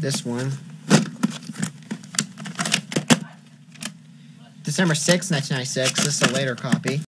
this one. December 6, 1996. This is a later copy.